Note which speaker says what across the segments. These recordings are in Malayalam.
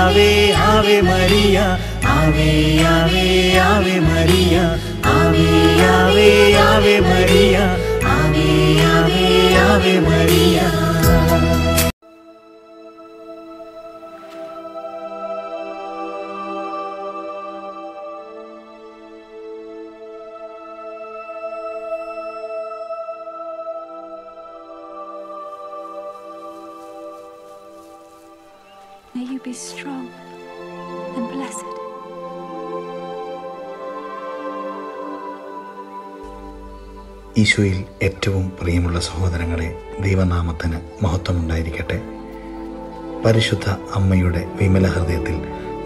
Speaker 1: ave ave maria ave ave ave maria ave ave ave maria ave ave ave maria
Speaker 2: May you be strong and blessed.
Speaker 3: ഈശോയിൽ ഏറ്റവും പ്രിയമുള്ള സഹോദരങ്ങളെ ദൈവനാമത്തിന് മഹത്വമുണ്ടായിരിക്കട്ടെ പരിശുദ്ധ അമ്മയുടെ വിമല ഹൃദയത്തിൽ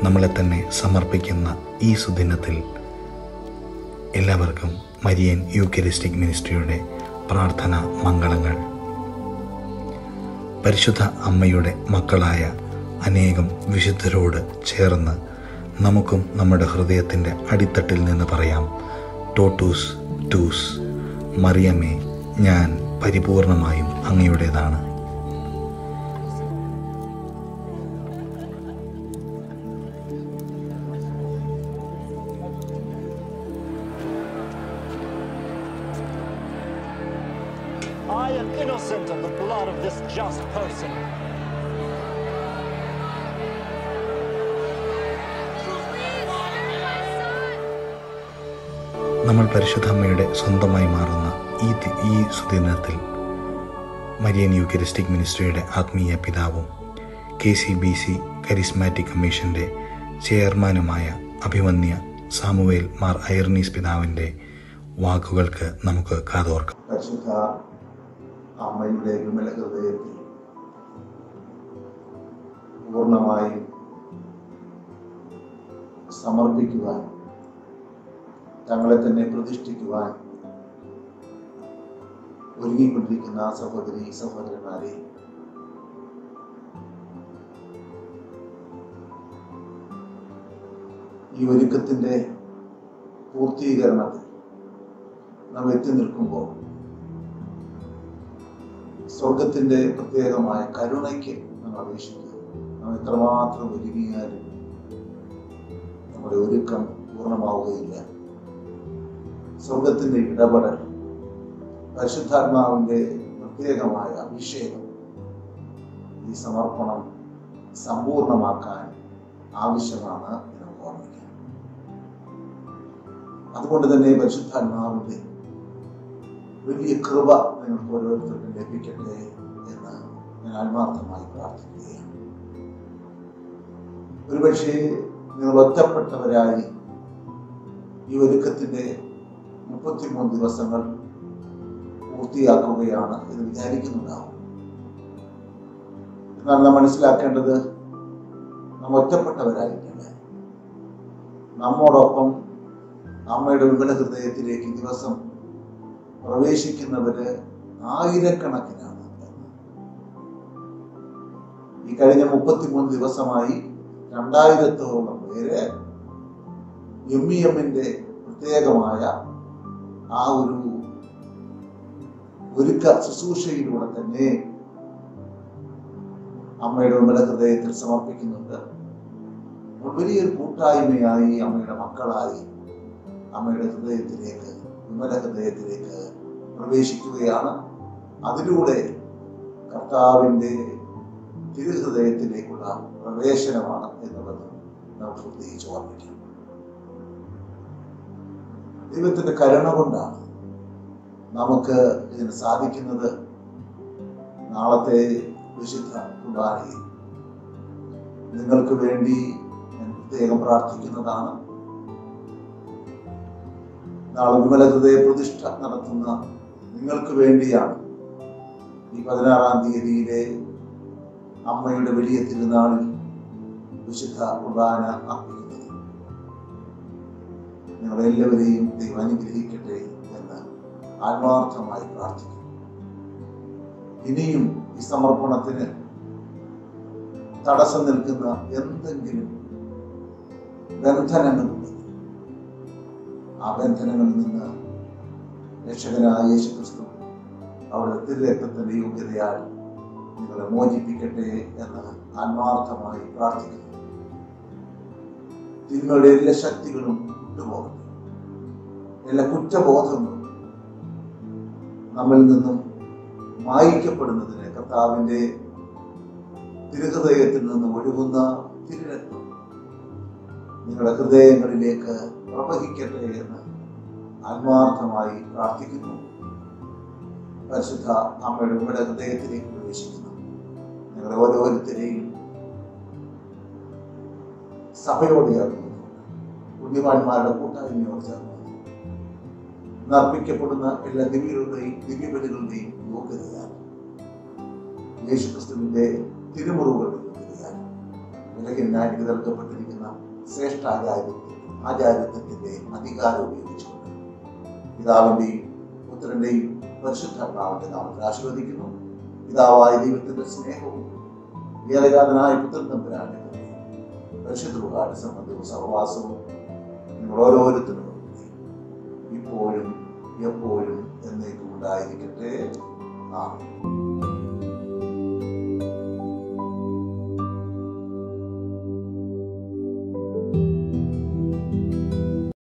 Speaker 3: നമ്മളെ തന്നെ സമർപ്പിക്കുന്ന ഈ സുദിനത്തിൽ എല്ലാവർക്കും മരിയൻ യൂക്കരിസ്റ്റിക് മിനിസ്ട്രിയുടെ പ്രാർത്ഥന മംഗളങ്ങൾ പരിശുദ്ധ അമ്മയുടെ മക്കളായ അനേകം വിശുദ്ധരോട് ചേർന്ന് നമുക്കും നമ്മുടെ ഹൃദയത്തിന്റെ അടിത്തട്ടിൽ നിന്ന് പറയാം ടോട്ടൂസ് ടൂസ് മറിയമ്മേ ഞാൻ പരിപൂർണമായും അങ്ങയുടേതാണ്
Speaker 4: I am innocent of the blood of this just person.
Speaker 3: നമ്മൾ പരിശുദ്ധ അമ്മയുടെ സ്വന്തമായി മാറുന്ന ഈ ഈ സുദിനത്തിൽ മരിയൻ യൂക്കരിസ്റ്റിക് മിനിസ്ട്രിയുടെ ആത്മീയ പിതാവും K C B C charismatic കമ്മീഷന്റെ ചെയർമാനുമായ അഭിമന്യ സാമുവേൽ മാർ ഐർണീസ് പിതാവിന്റെ വാക്കുകൾക്ക് നമുക്ക് കാതോർക്കാം.
Speaker 5: പരിശുദ്ധ അമ്മയുടെ വിമല ഹൃദയത്തിൽ പൂർണമായും സമർപ്പിക്കുവാൻ തങ്ങളെ തന്നെ പ്രതിഷ്ഠിക്കുവാൻ ഒരുങ്ങിക്കൊണ്ടിരിക്കുന്ന സഹോദരി സഹോദരന്മാരെ ഈ ഒരുക്കത്തിന്റെ പൂർത്തീകരണത്തിൽ നാം എത്തി നിൽക്കുമ്പോൾ സ്വർഗത്തിന്റെ പ്രത്യേകമായ കരുണയ്ക്ക് നാം അപേക്ഷിക്കുക. നാം എത്രമാത്രം ഒരുങ്ങിയാലും നമ്മുടെ ഒരുക്കം പൂർണമാവുകയില്ല. സ്വർഗത്തിന്റെ ഇടപെടൽ പരിശുദ്ധാത്മാവിന്റെ പ്രത്യേകമായ അഭിഷേകം ഈ സമർപ്പണം സമ്പൂർണമാക്കാൻ ആവശ്യമാണ് നമുക്ക് ഓർമ്മിക്കാം. അതുകൊണ്ട് തന്നെ പരിശുദ്ധാത്മാവിന്റെ വലിയ കൃപ നിങ്ങൾക്ക് ഓരോരുത്തർക്കും ലഭിക്കട്ടെ എന്ന് ഞാൻ ആത്മാർത്ഥമായി പ്രാർത്ഥിക്കുകയാണ്. ഒരുപക്ഷെ നിങ്ങൾ ഒറ്റപ്പെട്ടവരായി ഈ ഒരുക്കത്തിന്റെ മുപ്പത്തിമൂന്ന് ദിവസങ്ങൾ പൂർത്തിയാക്കുകയാണ് എന്ന് വിചാരിക്കുന്നുണ്ടാവും. എന്നാൽ നാം മനസ്സിലാക്കേണ്ടത് നാം ഒറ്റപ്പെട്ടവരായിരിക്കില്ല നമ്മോടൊപ്പം അമ്മയുടെ വിമല ഹൃദയത്തിലേക്ക് ദിവസം പ്രവേശിക്കുന്നവര് ആയിരക്കണക്കിനാണ്. ഈ കഴിഞ്ഞ മുപ്പത്തിമൂന്ന് ദിവസമായി രണ്ടായിരത്തോളം പേര് എം ഇ എമ്മിന്റെ പ്രത്യേകമായ ആ ഒരു ഒരുക്ക ശുശ്രൂഷയിലൂടെ തന്നെ അമ്മയുടെ ഉമ്മയുടെ ഹൃദയത്തിൽ സമർപ്പിക്കുന്നുണ്ട്. വലിയൊരു കൂട്ടായ്മയായി അമ്മയുടെ മക്കളായി അമ്മയുടെ ഹൃദയത്തിലേക്ക് വിമല ഹൃദയത്തിലേക്ക് പ്രവേശിക്കുകയാണ്. അതിലൂടെ കർത്താവിന്റെ തിരുഹൃദയത്തിലേക്കുള്ള പ്രവേശനമാണ് എന്നുള്ളത് നമുക്ക് പ്രത്യേകിച്ച് ഓർമ്മിക്കാം. ദൈവത്തിന്റെ കരുണ കൊണ്ടാണ് നമുക്ക് ഇതിന് സാധിക്കുന്നത്. നാളത്തെ വിശുദ്ധ കുർബാനയിൽ നിങ്ങൾക്ക് വേണ്ടി ഞാൻ പ്രത്യേകം പ്രാർത്ഥിക്കുന്നതാണ്. നാളെ വിമല ഹൃദയ പ്രതിഷ്ഠ നടത്തുന്ന നിങ്ങൾക്ക് വേണ്ടിയാണ് ഈ പതിനാറാം തീയതിയിലെ അമ്മയുടെ വലിയ തിരുനാളിൽ വിശുദ്ധ കുർബാന അർപ്പിക്കുന്നത് നിങ്ങളെല്ലാവരെയും ദൈവം അനുഗ്രഹിക്കട്ടെ എന്ന് ആത്മാർത്ഥമായി പ്രാർത്ഥിക്കുന്നു. ഇനിയും ഈ സമർപ്പണത്തിന് തടസ്സം നിൽക്കുന്ന എന്തെങ്കിലും ബന്ധനങ്ങളുണ്ടെങ്കിൽ ആ ബന്ധനങ്ങളിൽ നിന്ന് രക്ഷകനായ യേശു ക്രിസ്തു അവിടെ തിരുരക്തത്തിന്റെ യോഗ്യതയാൽ നിങ്ങളെ മോചിപ്പിക്കട്ടെ എന്ന് ആത്മാർത്ഥമായി പ്രാർത്ഥിക്കുന്നു. തിന്മയുടെ എല്ലാ ശക്തികളും വിട്ടുപോകട്ടെ എല്ലാ കുറ്റബോധങ്ങളും നമ്മിൽ നിന്നും മായിക്കപ്പെടുന്നതിന് കർത്താവിന്റെ തിരുഹൃദയത്തിൽ നിന്ന് ഒഴുകുന്ന തിരുരത്നം നിങ്ങളുടെ ഹൃദയങ്ങളിലേക്ക് പ്രവഹിക്കട്ടെ എന്ന് ആത്മാർത്ഥമായി പ്രാർത്ഥിക്കുന്നു. പരിശുദ്ധ അമ്മയുടെ ഉമ്മയുടെ ഹൃദയത്തിലേക്ക് പ്രവേശിക്കുന്നു. നിങ്ങളുടെ ഓരോരുത്തരെയും സഭയോട് ചേർന്നു പുണ്യവാന്മാരുടെ കൂട്ടായ്മയോട് ചേർന്നു നർപ്പിക്കപ്പെടുന്ന എല്ലാ ദിവ്യരുടെയും ദിവ്യബലികളുടെയും യോഗ്യതയാണ് യേശുക്രിസ്തുവിന്റെ തിരുമുറിവുകളുടെ യോഗ്യതയാൽ വിലകിന്നായിട്ട് നൽകപ്പെട്ടിരിക്കുന്ന ശ്രേഷ്ഠ ആചാര്യത്വം ആചാര്യത്വത്തിന്റെ അധികാരം ഉപയോഗിച്ചുകൊണ്ട് പിതാവിന്റെയും പുത്രന്റെയും പരിശുദ്ധാത്മാവിന്റെ നാമത്തിൽ ആശീർവദിക്കുന്നു. പിതാവായ ദൈവത്തിന്റെ സ്നേഹവും ഏകജാതനായ പുത്രൻ തമ്പുരാന്റെ പരിശുദ്ധ സംബന്ധവും സഹവാസവും ഓരോരുത്തരും ഇപ്പോഴും എപ്പോഴും എന്നേക്കും ഉണ്ടായിരിക്കട്ടെ ആമേൻ.